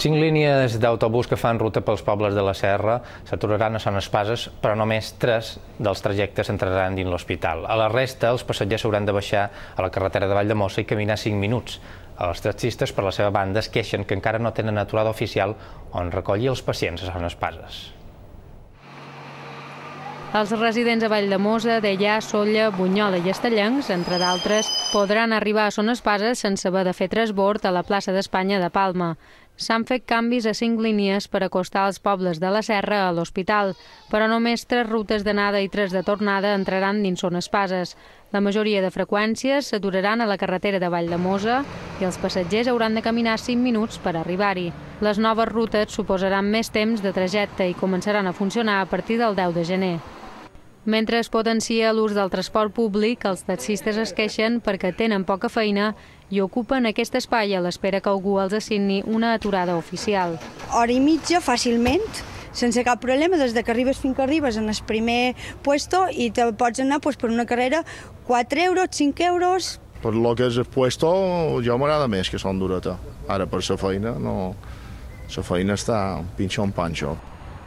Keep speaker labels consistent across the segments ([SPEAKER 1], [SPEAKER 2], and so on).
[SPEAKER 1] Cinc línies d'autobús que fan ruta pels pobles de la Serra s'aturaran a Son Espases, però només tres dels trajectes entraran dins l'hospital. A la resta, els passatgers hauran de baixar a la carretera de Valldemossa i caminar 5 minuts. Els taxistes, per la seva banda, es queixen que encara no tenen aturada oficial on recollir els pacients a Son Espases.
[SPEAKER 2] Els residents a Valldemossa, Deià, Solla, Bunyola i Estellencs, entre d'altres, podran arribar a Son Espases sense haver de fer transbord a la plaça d'Espanya de Palma s'han fet canvis a cinc línies per acostar els pobles de la Serra a l'hospital, però només tres rutes d'anada i tres de tornada entraran dins Son Espases. La majoria de freqüències s'aturaran a la carretera de Valldemosa i els passatgers hauran de caminar 5 minuts per arribar-hi. Les noves rutes suposaran més temps de trajecte i començaran a funcionar a partir del 10 de gener. Mentre es potencia l'ús del transport públic, els taxistes es queixen perquè tenen poca feina i ocupen aquest espai a l'espera que algú els assigni una aturada oficial.
[SPEAKER 3] Hora i mitja, fàcilment, sense cap problema, des de que arribes fins que arribes en el primer puesto i te pots anar pues, per una carrera 4 euros, 5 euros...
[SPEAKER 4] Per lo que és el puesto, jo m'agrada més que són dureta. Ara, per la feina, no... La feina està pinxo en panxo.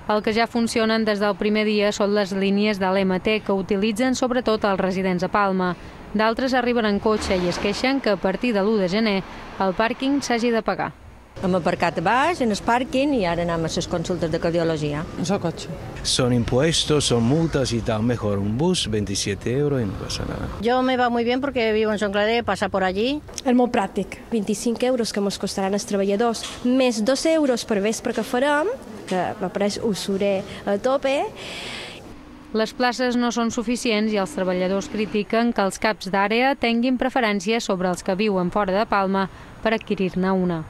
[SPEAKER 2] El que ja funcionen des del primer dia són les línies de l'MT que utilitzen sobretot els residents a Palma. D'altres arriben en cotxe i es queixen que a partir de l'1 de gener el pàrquing s'hagi de pagar.
[SPEAKER 5] Hem aparcat a baix, en el pàrquing, i ara anem a les consultes de cardiologia.
[SPEAKER 6] Uso coche.
[SPEAKER 7] Son impuestos, son multas y tal. Mejor un bus, 27 euros y no pasa nada.
[SPEAKER 8] Yo me va muy bien porque vivo en Son Claret, pasa por allí.
[SPEAKER 9] És molt pràctic. 25 euros que ens costaran els treballadors, més 2 euros per vespre que farem, que me pareix usurer a tope,
[SPEAKER 2] les places no són suficients i els treballadors critiquen que els caps d'àrea tinguin preferència sobre els que viuen fora de Palma per adquirir-ne una.